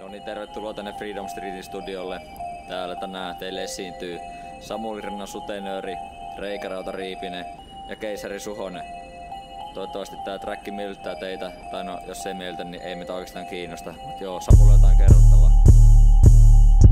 No niin, tervetuloa tänne Freedom Streetin studiolle. Täällä tänään teille esiintyy Samuli Rinnan Sutenööri, Reikarauta Riipinen ja Keisari Suhonen. Toivottavasti tää träkki miellyttää teitä, tai no jos ei miellytä, niin ei meitä oikeastaan kiinnosta. Mut joo, Samulla jotain kerrottavaa.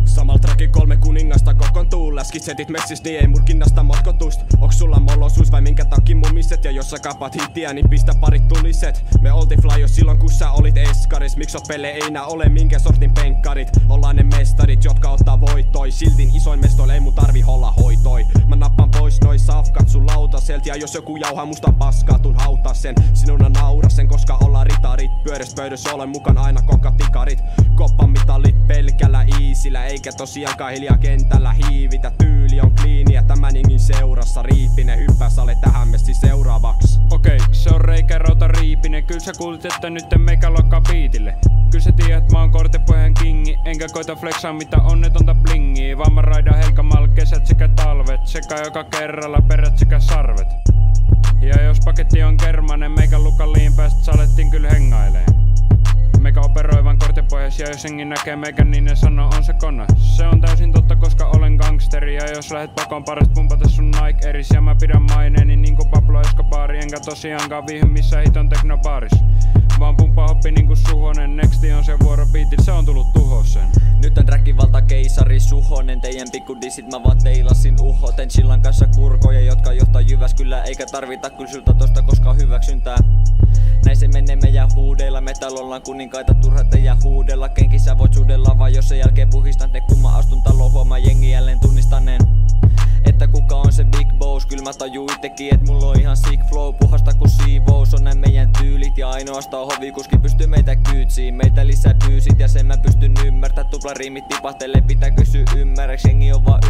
Samalla trackin kolme kuningasta kokoontuu Läskit setit messis, niin ei murkinnasta motkotust Onks sulla mollosuus vai minkä takia mumiset Ja jos sä kapat hittiä, niin pistä parit tuliset oltiin jo silloin kun sä olit eskaris. Miksi pelle ei nää ole? Minkä sortin penkkarit? Ollaan ne mestarit, jotka ottaa voitoi Siltin isoin mestoil ei mun tarvi holla hoitoi. Mä nappan pois noi safkat sun lautaselt Ja jos joku jauhaa musta paskaa, tun hautaa sen. Sinuna naura sen, koska ollaan ritarit Pyörästä pöydässä. Olen mukaan aina kokatikarit Koppamitalit pelkällä iisillä Eikä tosiaankaan hiljaa kentällä hiivitä. Tyyli Kyllä sä kuulit, että nyt meikä lokkaa biitille. Kyllä sä tiedät, mä oon kortepohjan kingi. Enkä koita flexaa mitä onnetonta blingiä. Vaan mä raidan helkamal kesät sekä talvet. Sekä joka kerralla perät sekä sarvet. Ja jos paketti on kermanen, meikä lukaliin päästä salettiin kyllä hengaileen. Meikä operoivan kortepohjas ja jos jengi näkee meikä niin ne sanoo on se konna Se on Ja jos lähet pakoon paras pumpata sun Nike eris Ja mä pidän maineeni niinku Pablo Escobar. Enkä tosiaankaan viihy missä hiton teknobaaris. Vaan pumppaa hoppi niinku Suhonen. Nexti on se vuoro beatil, se on tullut tuhoseen Nyt on räkivalta keisari Suhonen. Teidän pikkudisit mä vaan teilasin uhoten. Chillan kanssa kurkoja, jotka johtaa Jyväskylä Eikä tarvita kyllä sulta tosta koskaan hyväksyntää. Näin se menee meidän huudeilla, me täällä ollaan kuninkaita turha teidän huudella. Kenkissä voit suudella vaan jos sen jälkeen puhistat ne kun mä astun taloon huomaa jengi jälleen tajuu itekin, et mulla on ihan sick flow. Puhasta ku siivous on nää meidän tyylit Ja ainoastaan hovikuski pystyy meitä kyytsiin. Meitä lisää pyysit ja sen mä pystyn ymmärtää. Tupla riimit tipahtelee, pitää kysyä ymmärräks Jengi on vaan